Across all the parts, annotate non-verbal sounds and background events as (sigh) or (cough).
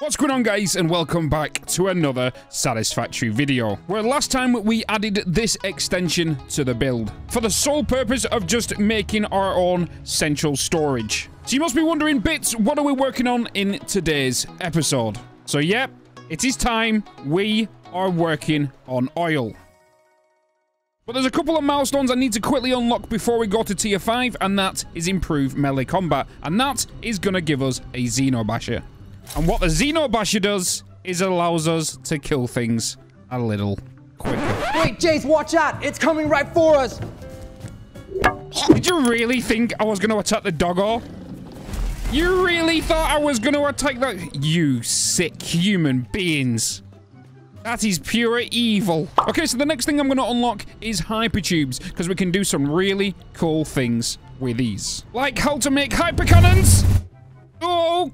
What's going on guys and welcome back to another Satisfactory video, where last time we added this extension to the build, for the sole purpose of just making our own central storage. So you must be wondering, Bitz, what are we working on in today's episode? So yep, it is time, we are working on oil. But there's a couple of milestones I need to quickly unlock before we go to tier 5, and that is improve melee combat, and that is going to give us a Xenobasher. And what the Xenobasher does is allows us to kill things a little quicker. Wait, Jace, watch out! It's coming right for us! Did you really think I was going to attack the doggo? You really thought I was going to attack that? You sick human beings. That is pure evil. Okay, so the next thing I'm going to unlock is hypertubes, because we can do some really cool things with these. Like how to make hypercannons. Oh,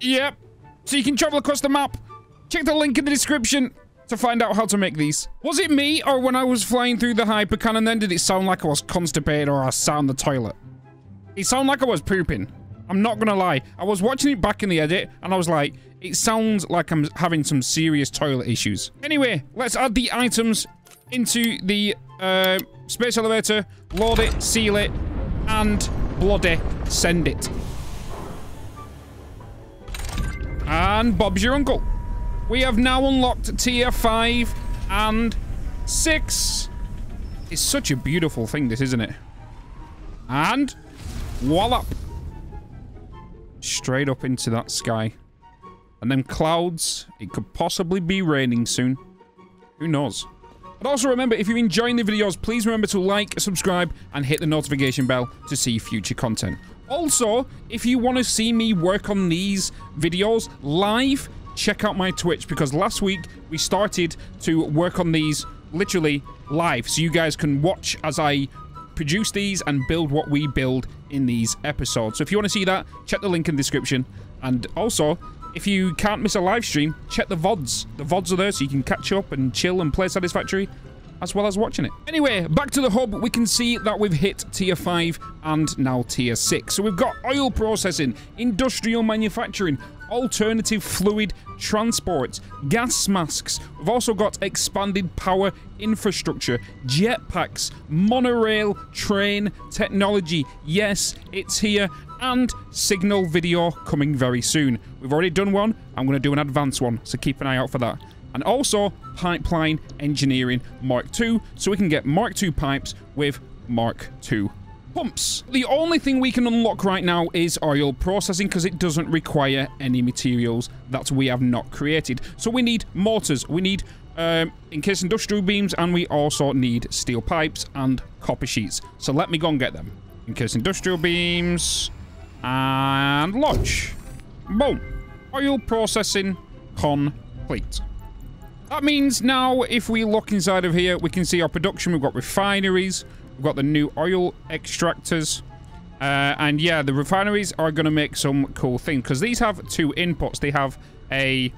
Yep. So you can travel across the map. Check the link in the description to find out how to make these. Was it me, or when I was flying through the hypercannon then, did it sound like I was constipated or I sound the toilet? It sounded like I was pooping. I'm not gonna lie. I was watching it back in the edit, and I was like, it sounds like I'm having some serious toilet issues. Anyway, let's add the items into the uh, space elevator, load it, seal it, and bloody send it. And Bob's your uncle. We have now unlocked tier 5 and 6. It's such a beautiful thing, this, isn't it? And wallop. Straight up into that sky. And then clouds. It could possibly be raining soon. Who knows? But also remember, if you're enjoying the videos, please remember to like, subscribe, and hit the notification bell to see future content. Also, if you want to see me work on these videos live, check out my Twitch because last week we started to work on these literally live so you guys can watch as I produce these and build what we build in these episodes. So if you want to see that, check the link in the description. And also, if you can't miss a live stream, check the VODs. The VODs are there so you can catch up and chill and play Satisfactory as well as watching it. Anyway, back to the hub, we can see that we've hit tier 5 and now tier 6. So we've got oil processing, industrial manufacturing, alternative fluid transport, gas masks. We've also got expanded power infrastructure, jetpacks, monorail, train technology. Yes, it's here. And signal video coming very soon. We've already done one. I'm going to do an advanced one, so keep an eye out for that and also Pipeline Engineering Mark II, so we can get Mark II pipes with Mark II pumps. The only thing we can unlock right now is oil processing because it doesn't require any materials that we have not created. So we need mortars, we need um, encased industrial beams, and we also need steel pipes and copper sheets. So let me go and get them. Encased industrial beams and lodge. Boom. Oil processing complete. That means now if we look inside of here, we can see our production. We've got refineries. We've got the new oil extractors. Uh, and yeah, the refineries are going to make some cool things because these have two inputs. They have a,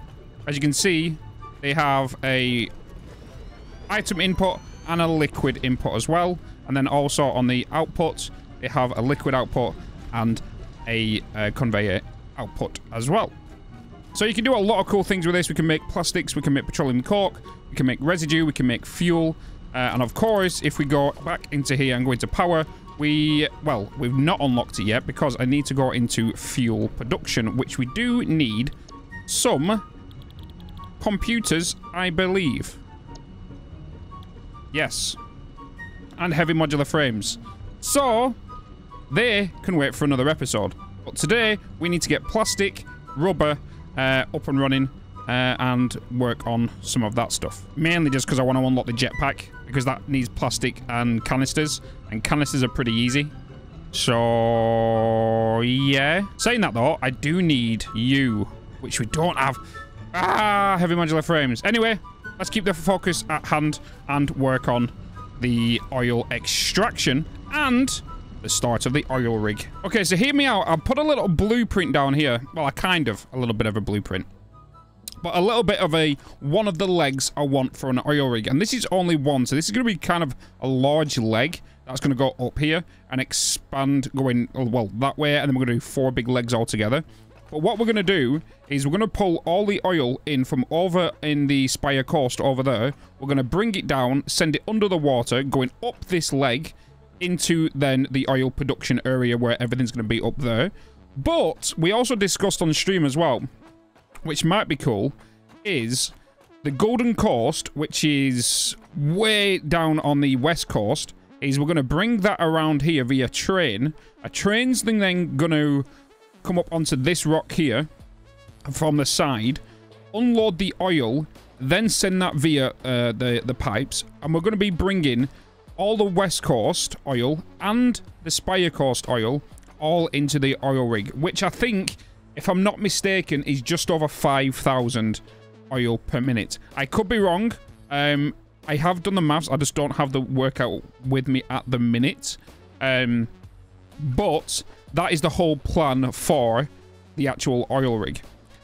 as you can see, they have a item input and a liquid input as well. And then also on the output, they have a liquid output and a uh, conveyor output as well. So you can do a lot of cool things with this. We can make plastics, we can make petroleum coke, we can make residue, we can make fuel. Uh, and of course, if we go back into here and go into power, we, well, we've not unlocked it yet because I need to go into fuel production, which we do need some computers, I believe. Yes. And heavy modular frames. So, they can wait for another episode. But today, we need to get plastic, rubber, uh, up and running uh, and work on some of that stuff. Mainly just because I want to unlock the jetpack because that needs plastic and canisters and canisters are pretty easy. So, yeah. Saying that though, I do need you, which we don't have. Ah, heavy modular frames. Anyway, let's keep the focus at hand and work on the oil extraction and the start of the oil rig. Okay, so hear me out. I'll put a little blueprint down here. Well, a kind of a little bit of a blueprint. But a little bit of a one of the legs I want for an oil rig. And this is only one. So this is going to be kind of a large leg. That's going to go up here and expand going, well, that way. And then we're going to do four big legs all together. But what we're going to do is we're going to pull all the oil in from over in the Spire Coast over there. We're going to bring it down, send it under the water, going up this leg into then the oil production area where everything's going to be up there. But we also discussed on stream as well, which might be cool, is the Golden Coast, which is way down on the west coast, is we're going to bring that around here via train. A train's then going to come up onto this rock here from the side, unload the oil, then send that via uh, the, the pipes, and we're going to be bringing all the west coast oil and the Spire Coast oil all into the oil rig, which I think, if I'm not mistaken, is just over 5,000 oil per minute. I could be wrong. Um, I have done the maths. I just don't have the workout with me at the minute. Um, but that is the whole plan for the actual oil rig.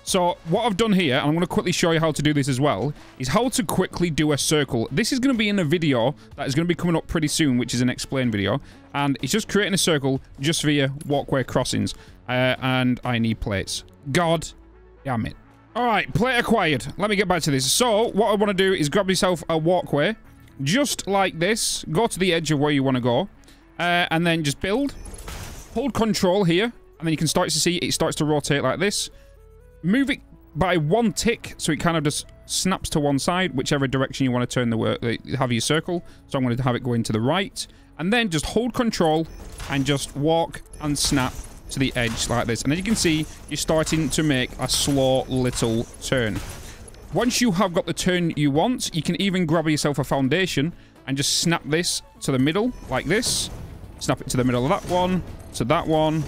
So what I've done here, and I'm going to quickly show you how to do this as well, is how to quickly do a circle. This is going to be in a video that is going to be coming up pretty soon, which is an explain video. And it's just creating a circle just via walkway crossings. Uh, and I need plates. God damn it. Alright, plate acquired. Let me get back to this. So, what I want to do is grab yourself a walkway. Just like this. Go to the edge of where you want to go. Uh, and then just build. Hold control here. And then you can start to see it starts to rotate like this move it by one tick so it kind of just snaps to one side, whichever direction you want to turn the work, have your circle. So I'm going to have it go into the right. And then just hold control and just walk and snap to the edge like this. And as you can see, you're starting to make a slow little turn. Once you have got the turn you want, you can even grab yourself a foundation and just snap this to the middle like this. Snap it to the middle of that one, to that one,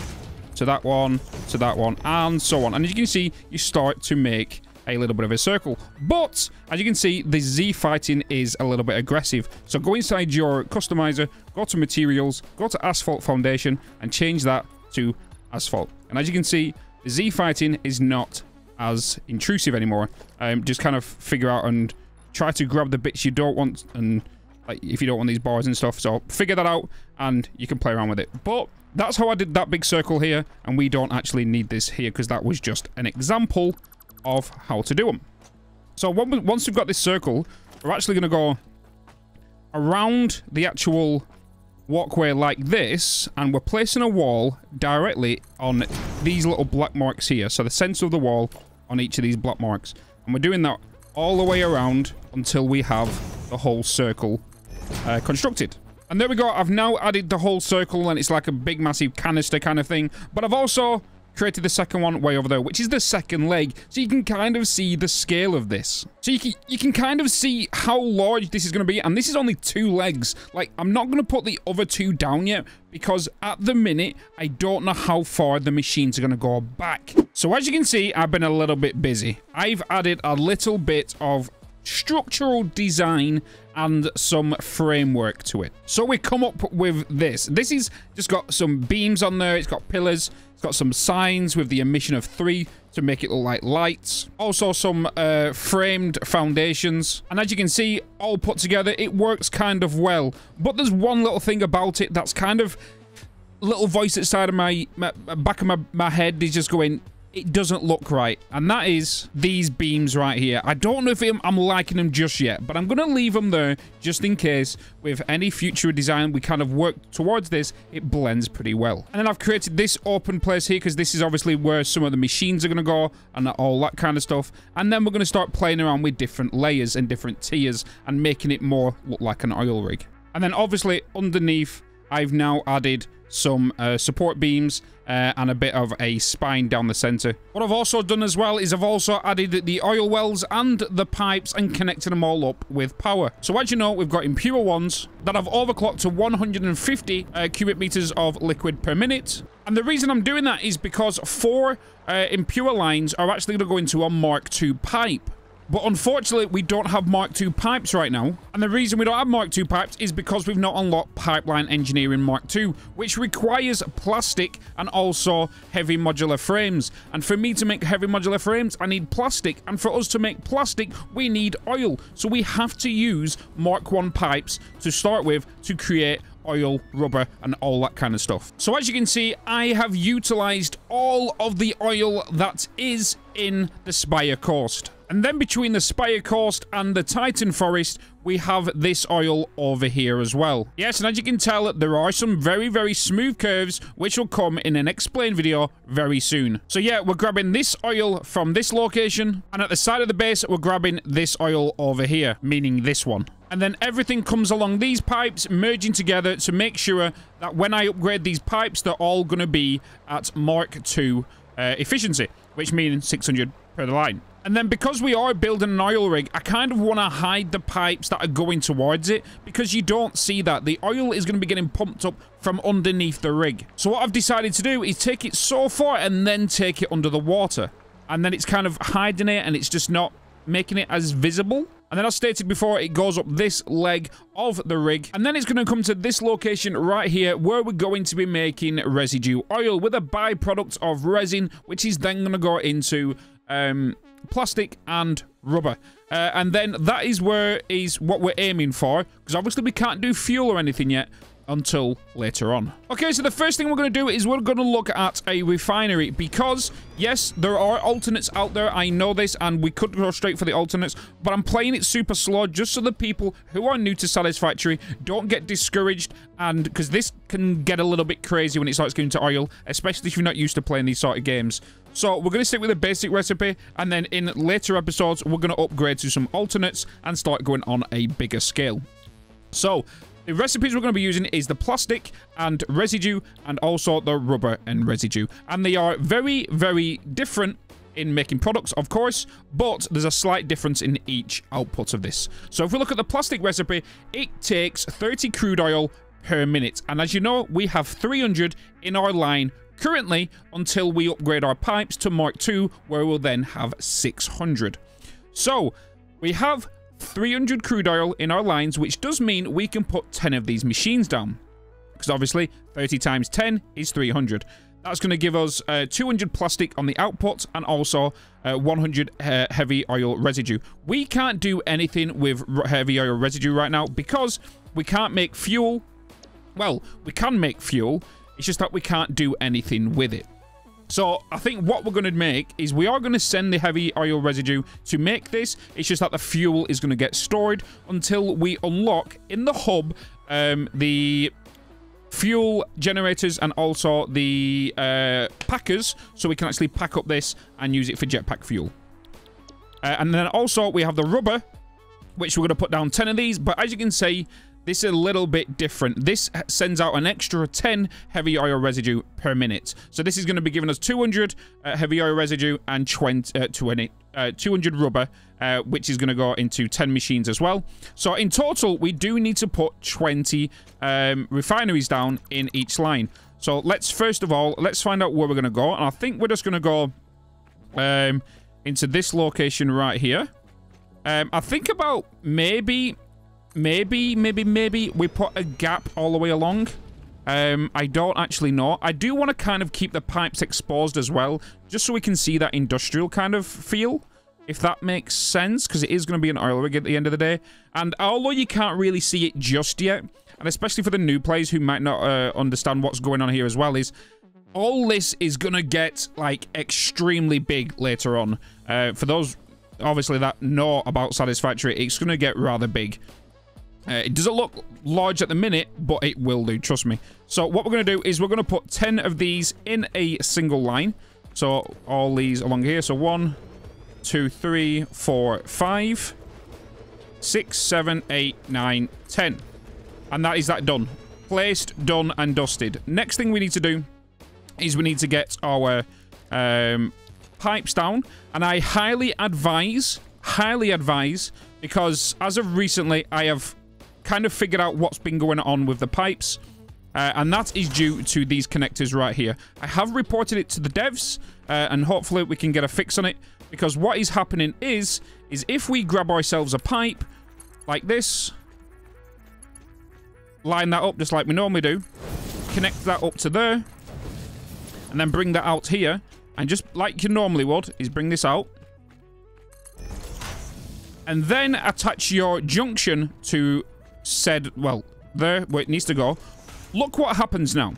to that one, to that one, and so on. And as you can see, you start to make a little bit of a circle. But, as you can see, the Z fighting is a little bit aggressive. So go inside your customizer, go to materials, go to asphalt foundation, and change that to asphalt. And as you can see, the Z fighting is not as intrusive anymore. Um, just kind of figure out and try to grab the bits you don't want and like if you don't want these bars and stuff. So figure that out and you can play around with it. But that's how I did that big circle here, and we don't actually need this here because that was just an example of how to do them. So once we've got this circle, we're actually going to go around the actual walkway like this, and we're placing a wall directly on these little black marks here. So the center of the wall on each of these black marks. And we're doing that all the way around until we have the whole circle uh, constructed. And there we go. I've now added the whole circle and it's like a big massive canister kind of thing. But I've also created the second one way over there, which is the second leg. So you can kind of see the scale of this. So you can, you can kind of see how large this is going to be. And this is only two legs. Like, I'm not going to put the other two down yet because at the minute, I don't know how far the machines are going to go back. So as you can see, I've been a little bit busy. I've added a little bit of structural design and some framework to it. So we come up with this. This is just got some beams on there. It's got pillars. It's got some signs with the emission of three to make it look like lights. Also some uh, framed foundations. And as you can see, all put together, it works kind of well. But there's one little thing about it that's kind of little voice outside of my, my back of my, my head is just going, it doesn't look right. And that is these beams right here. I don't know if I'm liking them just yet, but I'm going to leave them there just in case with any future design we kind of work towards this, it blends pretty well. And then I've created this open place here because this is obviously where some of the machines are going to go and all that kind of stuff. And then we're going to start playing around with different layers and different tiers and making it more look like an oil rig. And then obviously underneath, I've now added some uh, support beams, uh, and a bit of a spine down the center. What I've also done as well is I've also added the oil wells and the pipes and connected them all up with power. So as you know, we've got impure ones that have overclocked to 150 uh, cubic meters of liquid per minute. And the reason I'm doing that is because four uh, impure lines are actually going to go into a Mark II pipe. But unfortunately, we don't have Mark II pipes right now. And the reason we don't have Mark II pipes is because we've not unlocked Pipeline Engineering Mark II, which requires plastic and also heavy modular frames. And for me to make heavy modular frames, I need plastic. And for us to make plastic, we need oil. So we have to use Mark I pipes to start with to create oil, rubber, and all that kind of stuff. So as you can see, I have utilized all of the oil that is in the Spire Coast. And then between the Spire Coast and the Titan Forest, we have this oil over here as well. Yes, and as you can tell, there are some very, very smooth curves, which will come in an explain video very soon. So yeah, we're grabbing this oil from this location, and at the side of the base, we're grabbing this oil over here, meaning this one. And then everything comes along these pipes, merging together to make sure that when I upgrade these pipes, they're all going to be at Mark II uh, efficiency, which means 600 per the line. And then because we are building an oil rig, I kind of want to hide the pipes that are going towards it because you don't see that. The oil is going to be getting pumped up from underneath the rig. So what I've decided to do is take it so far and then take it under the water. And then it's kind of hiding it and it's just not making it as visible. And then as stated before, it goes up this leg of the rig. And then it's going to come to this location right here where we're going to be making residue oil with a byproduct of resin, which is then going to go into um, plastic and rubber. Uh, and then that is where is what we're aiming for, because obviously we can't do fuel or anything yet until later on. Okay, so the first thing we're going to do is we're going to look at a refinery because, yes, there are alternates out there. I know this, and we could go straight for the alternates, but I'm playing it super slow just so the people who are new to Satisfactory don't get discouraged, and because this can get a little bit crazy when it starts getting to oil, especially if you're not used to playing these sort of games. So we're going to stick with the basic recipe, and then in later episodes, we're going to upgrade to some alternates and start going on a bigger scale. So, the recipes we're going to be using is the plastic and residue and also the rubber and residue. And they are very, very different in making products, of course, but there's a slight difference in each output of this. So if we look at the plastic recipe, it takes 30 crude oil per minute. And as you know, we have 300 in our line currently until we upgrade our pipes to Mark II, where we'll then have 600. So we have 300 crude oil in our lines, which does mean we can put 10 of these machines down. Because obviously, 30 times 10 is 300. That's going to give us uh, 200 plastic on the output and also uh, 100 uh, heavy oil residue. We can't do anything with heavy oil residue right now because we can't make fuel. Well, we can make fuel. It's just that we can't do anything with it. So I think what we're going to make is we are going to send the heavy oil residue to make this. It's just that the fuel is going to get stored until we unlock in the hub um, the fuel generators and also the uh, packers so we can actually pack up this and use it for jetpack fuel. Uh, and then also we have the rubber which we're going to put down 10 of these but as you can see this is a little bit different. This sends out an extra 10 heavy oil residue per minute. So this is going to be giving us 200 uh, heavy oil residue and 20, uh, 20 uh, 200 rubber, uh, which is going to go into 10 machines as well. So in total, we do need to put 20 um, refineries down in each line. So let's first of all, let's find out where we're going to go. And I think we're just going to go um, into this location right here. Um, I think about maybe maybe, maybe, maybe we put a gap all the way along. Um, I don't actually know. I do want to kind of keep the pipes exposed as well, just so we can see that industrial kind of feel, if that makes sense, because it is going to be an oil rig at the end of the day. And although you can't really see it just yet, and especially for the new players who might not uh, understand what's going on here as well, is all this is going to get, like, extremely big later on. Uh, for those, obviously, that know about Satisfactory, it's going to get rather big. Uh, it doesn't look large at the minute, but it will do, trust me. So what we're going to do is we're going to put 10 of these in a single line. So all these along here. So one, two, three, four, five, six, seven, eight, nine, ten. And that is that done. Placed, done, and dusted. Next thing we need to do is we need to get our um, pipes down. And I highly advise, highly advise, because as of recently, I have kind of figured out what's been going on with the pipes. Uh, and that is due to these connectors right here. I have reported it to the devs, uh, and hopefully we can get a fix on it. Because what is happening is, is if we grab ourselves a pipe, like this, line that up just like we normally do, connect that up to there, and then bring that out here, and just like you normally would, is bring this out, and then attach your junction to said, well, there where it needs to go. Look what happens now.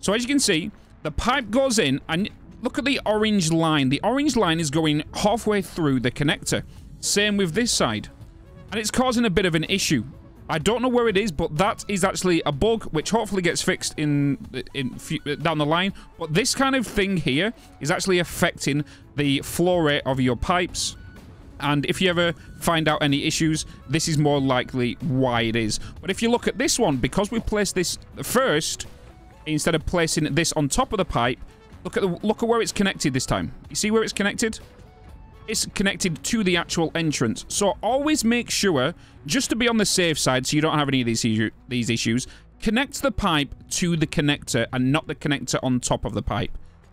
So as you can see, the pipe goes in and look at the orange line. The orange line is going halfway through the connector. Same with this side. And it's causing a bit of an issue. I don't know where it is, but that is actually a bug, which hopefully gets fixed in, in down the line. But this kind of thing here is actually affecting the flow rate of your pipes. And if you ever find out any issues, this is more likely why it is. But if you look at this one, because we placed this first, instead of placing this on top of the pipe, look at the, look at where it's connected this time. You see where it's connected? It's connected to the actual entrance. So always make sure, just to be on the safe side so you don't have any of these, these issues, connect the pipe to the connector and not the connector on top of the pipe.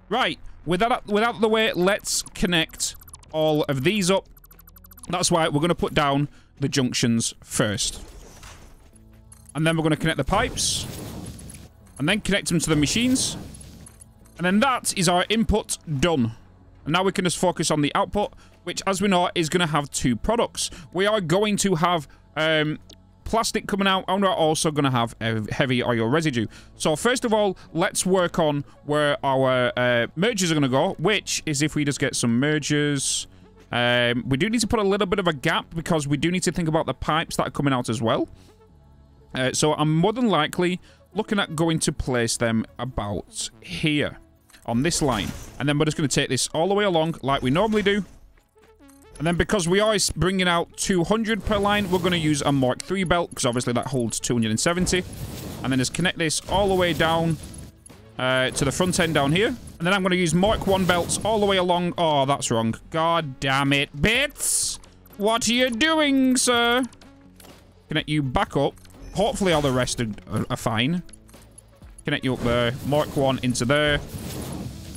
Right, with that, with out of the way, let's connect all of these up. That's why we're going to put down the junctions first. And then we're going to connect the pipes. And then connect them to the machines. And then that is our input done. And now we can just focus on the output, which, as we know, is going to have two products. We are going to have um, plastic coming out, and we're also going to have heavy oil residue. So, first of all, let's work on where our uh, mergers are going to go, which is if we just get some mergers... Um, we do need to put a little bit of a gap because we do need to think about the pipes that are coming out as well. Uh, so I'm more than likely looking at going to place them about here on this line. And then we're just going to take this all the way along like we normally do. And then because we are bringing out 200 per line, we're going to use a Mark 3 belt because obviously that holds 270. And then just connect this all the way down uh, to the front end down here. And then I'm going to use Mark 1 belts all the way along. Oh, that's wrong. God damn it. Bitz! What are you doing, sir? Connect you back up. Hopefully all the rest are, are, are fine. Connect you up there. Mark 1 into there.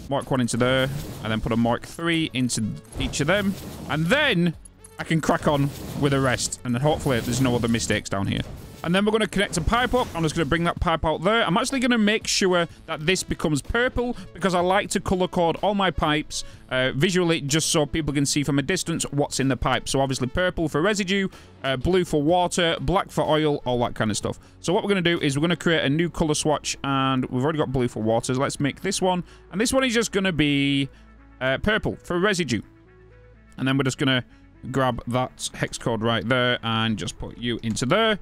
Mark 1 into there, and then put a Mark 3 into each of them. And then I can crack on with the rest, and then hopefully there's no other mistakes down here. And then we're going to connect a pipe up. I'm just going to bring that pipe out there. I'm actually going to make sure that this becomes purple because I like to color code all my pipes uh, visually just so people can see from a distance what's in the pipe. So obviously purple for residue, uh, blue for water, black for oil, all that kind of stuff. So what we're going to do is we're going to create a new color swatch and we've already got blue for water. So let's make this one. And this one is just going to be uh, purple for residue. And then we're just going to grab that hex code right there and just put you into there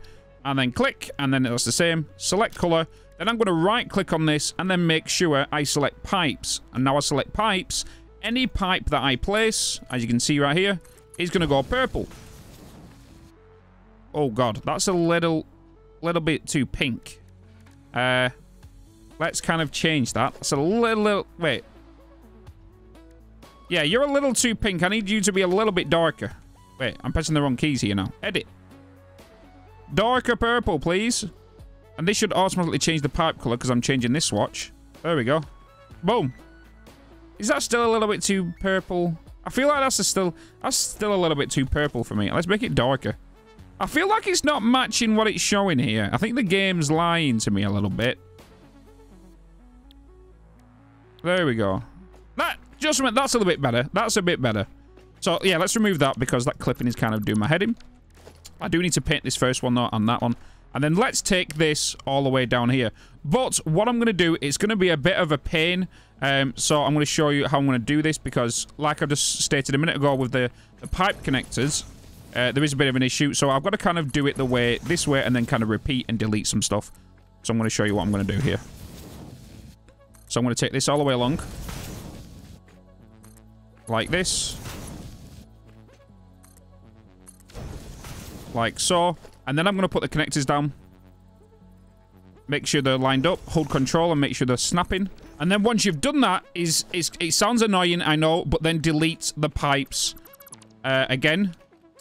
and then click, and then it's the same. Select color. Then I'm going to right click on this and then make sure I select pipes. And now I select pipes. Any pipe that I place, as you can see right here, is going to go purple. Oh god, that's a little, little bit too pink. Uh, let's kind of change that. It's a little, little, wait. Yeah, you're a little too pink. I need you to be a little bit darker. Wait, I'm pressing the wrong keys here now. Edit. Darker purple, please. And this should automatically change the pipe color because I'm changing this swatch. There we go. Boom. Is that still a little bit too purple? I feel like that's still that's still a little bit too purple for me. Let's make it darker. I feel like it's not matching what it's showing here. I think the game's lying to me a little bit. There we go. That just that's a little bit better. That's a bit better. So yeah, let's remove that because that clipping is kind of doing my head in. I do need to paint this first one though, and that one. And then let's take this all the way down here. But what I'm going to do, it's going to be a bit of a pain. Um, so I'm going to show you how I'm going to do this because like I just stated a minute ago with the, the pipe connectors, uh, there is a bit of an issue. So I've got to kind of do it the way, this way, and then kind of repeat and delete some stuff. So I'm going to show you what I'm going to do here. So I'm going to take this all the way along. Like this. Like so. And then I'm going to put the connectors down. Make sure they're lined up. Hold control and make sure they're snapping. And then once you've done that, is it sounds annoying, I know, but then delete the pipes uh, again.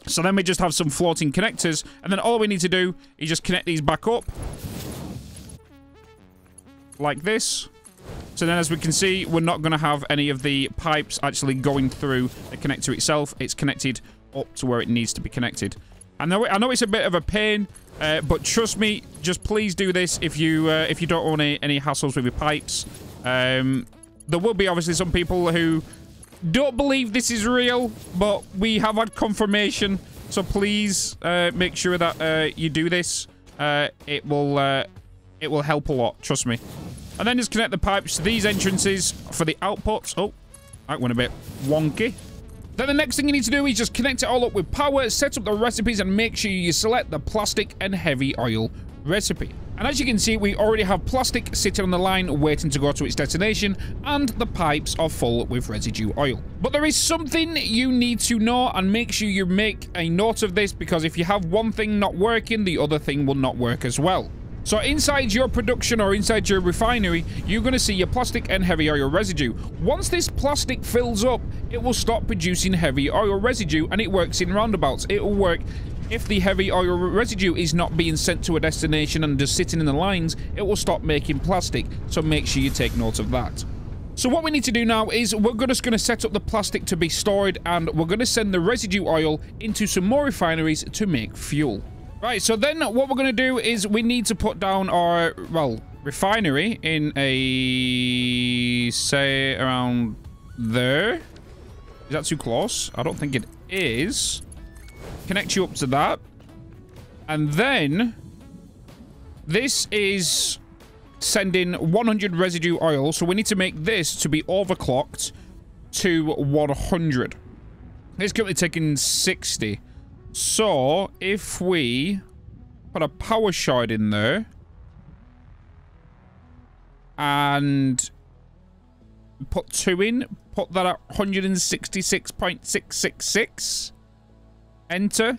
So then we just have some floating connectors. And then all we need to do is just connect these back up. Like this. So then as we can see, we're not going to have any of the pipes actually going through the connector itself. It's connected up to where it needs to be connected. I know, I know it's a bit of a pain, uh, but trust me, just please do this if you uh, if you don't want any, any hassles with your pipes. Um, there will be obviously some people who don't believe this is real, but we have had confirmation. So please uh, make sure that uh, you do this. uh, it will uh, it will help a lot. Trust me. And then just connect the pipes to these entrances for the outputs. Oh, that went a bit wonky. Then the next thing you need to do is just connect it all up with power, set up the recipes, and make sure you select the plastic and heavy oil recipe. And as you can see, we already have plastic sitting on the line waiting to go to its destination, and the pipes are full with residue oil. But there is something you need to know, and make sure you make a note of this, because if you have one thing not working, the other thing will not work as well. So inside your production or inside your refinery, you're going to see your plastic and heavy oil residue. Once this plastic fills up, it will stop producing heavy oil residue and it works in roundabouts. It will work if the heavy oil residue is not being sent to a destination and just sitting in the lines, it will stop making plastic. So make sure you take note of that. So what we need to do now is we're just going to set up the plastic to be stored and we're going to send the residue oil into some more refineries to make fuel. Right, so then what we're going to do is we need to put down our, well, refinery in a, say, around there. Is that too close? I don't think it is connect you up to that. And then this is sending 100 residue oil. So we need to make this to be overclocked to 100. It's currently taking 60. So if we put a power shard in there and put two in, put that at 166.666 Enter.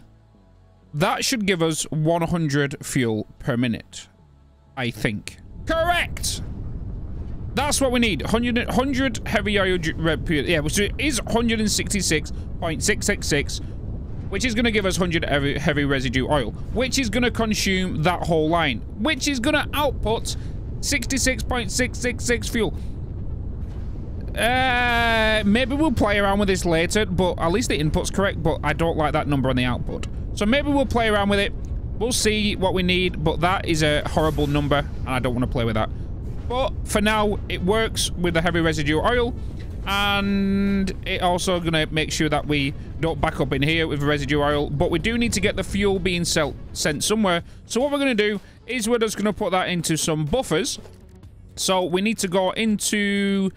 That should give us 100 fuel per minute. I think. Correct! That's what we need. 100, 100 heavy oil... Yeah, which is 166.666, which is going to give us 100 heavy, residue oil, which is going to consume that whole line, which is going to output 66.666 fuel. Uh, maybe we'll play around with this later, but at least the input's correct, but I don't like that number on the output. So maybe we'll play around with it. We'll see what we need, but that is a horrible number, and I don't want to play with that. But for now, it works with the heavy residue oil, and it also going to make sure that we don't back up in here with residue oil, but we do need to get the fuel being sent somewhere. So what we're going to do is we're just going to put that into some buffers. So we need to go into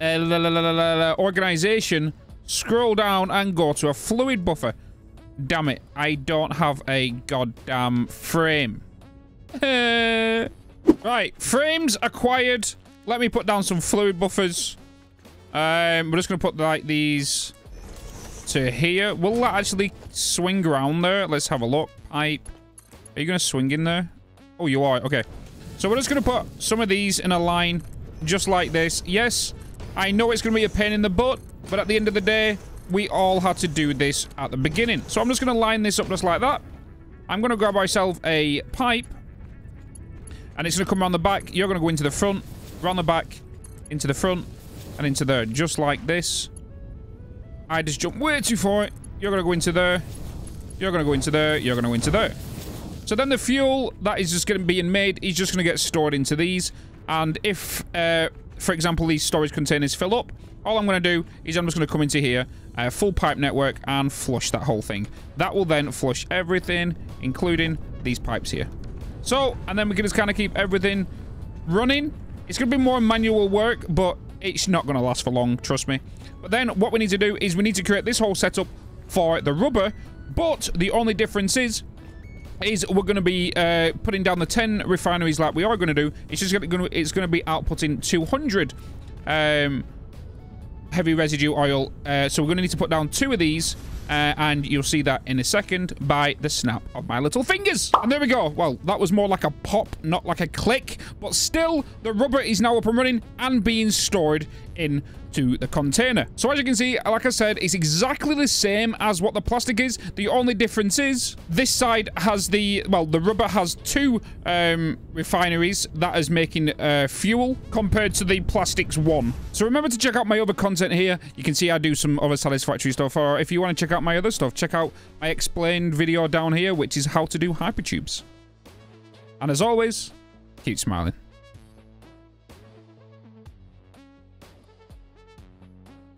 uh, la, la, la, organization, scroll down and go to a fluid buffer. Damn it, I don't have a goddamn frame. (laughs) right, frames acquired. Let me put down some fluid buffers. Um, we're just going to put like these to here. Will that actually swing around there? Let's have a look. Pipe. Are you going to swing in there? Oh, you are. Okay. So we're just going to put some of these in a line just like this. Yes, I know it's going to be a pain in the butt, but at the end of the day, we all had to do this at the beginning. So I'm just going to line this up just like that. I'm going to grab myself a pipe, and it's going to come around the back. You're going to go into the front, around the back, into the front, and into there, just like this. I just jumped way too far. You're going to go into there. You're going to go into there. You're going to go into there. So then the fuel that is just going to be in made is just going to get stored into these. And if uh, for example, these storage containers fill up, all I'm going to do is I'm just going to come into here, uh, full pipe network, and flush that whole thing. That will then flush everything, including these pipes here. So, and then we can just kind of keep everything running. It's going to be more manual work, but it's not going to last for long, trust me. But then what we need to do is we need to create this whole setup for the rubber, but the only difference is is we're going to be uh, putting down the 10 refineries like we are going to do. It's just going to it's going to be outputting 200 um, heavy residue oil. Uh, so we're going to need to put down two of these uh, and you'll see that in a second by the snap of my little fingers. And there we go. Well, that was more like a pop, not like a click. But still, the rubber is now up and running and being stored into the container. So as you can see, like I said, it's exactly the same as what the plastic is. The only difference is this side has the, well, the rubber has two um, refineries that is making uh, fuel compared to the plastic's one. So remember to check out my other content here. You can see I do some other satisfactory stuff. Or if you want to check out my other stuff, check out my explained video down here, which is how to do hypertubes. And as always, keep smiling.